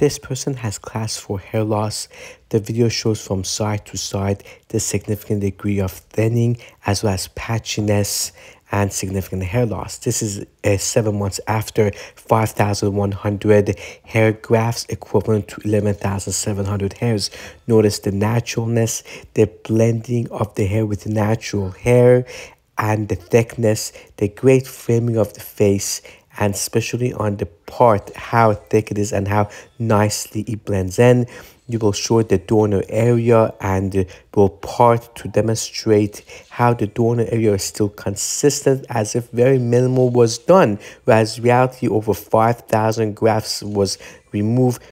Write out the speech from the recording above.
This person has class 4 hair loss. The video shows from side to side the significant degree of thinning as well as patchiness and significant hair loss. This is uh, seven months after 5,100 hair grafts equivalent to 11,700 hairs. Notice the naturalness, the blending of the hair with natural hair and the thickness, the great framing of the face and especially on the part how thick it is and how nicely it blends in. You will show the donor area and will part to demonstrate how the donor area is still consistent as if very minimal was done whereas reality over 5000 grafts was removed